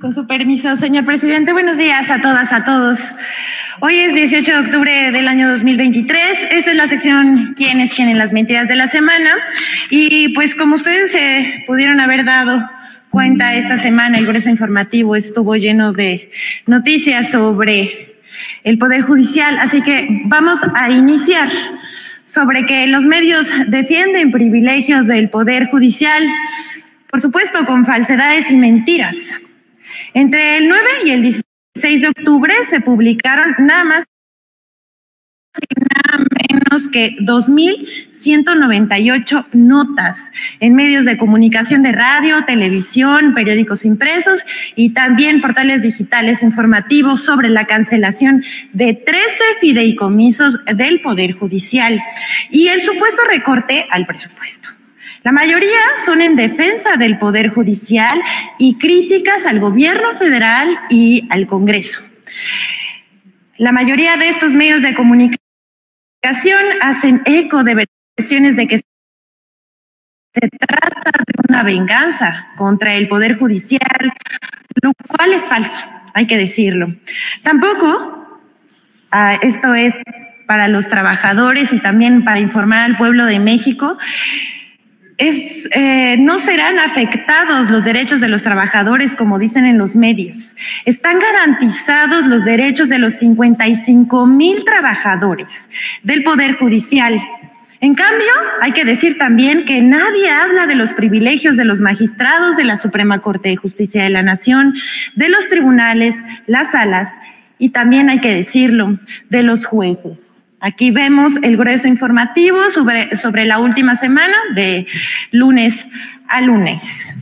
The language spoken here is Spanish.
Con su permiso, señor presidente, buenos días a todas, a todos. Hoy es 18 de octubre del año 2023. Esta es la sección ¿Quiénes quieren las mentiras de la semana? Y pues como ustedes se pudieron haber dado cuenta esta semana, el grueso informativo estuvo lleno de noticias sobre el Poder Judicial. Así que vamos a iniciar sobre que los medios defienden privilegios del Poder Judicial, por supuesto con falsedades y mentiras. Entre el 9 y el 16 de octubre se publicaron nada más y nada menos que 2.198 notas en medios de comunicación de radio, televisión, periódicos impresos y también portales digitales informativos sobre la cancelación de 13 fideicomisos del Poder Judicial y el supuesto recorte al presupuesto. La mayoría son en defensa del Poder Judicial y críticas al gobierno federal y al Congreso. La mayoría de estos medios de comunicación hacen eco de versiones de que se trata de una venganza contra el Poder Judicial, lo cual es falso, hay que decirlo. Tampoco, ah, esto es para los trabajadores y también para informar al pueblo de México, es, eh, no serán afectados los derechos de los trabajadores, como dicen en los medios. Están garantizados los derechos de los 55 mil trabajadores del Poder Judicial. En cambio, hay que decir también que nadie habla de los privilegios de los magistrados de la Suprema Corte de Justicia de la Nación, de los tribunales, las salas y también hay que decirlo, de los jueces. Aquí vemos el grueso informativo sobre, sobre la última semana de lunes a lunes.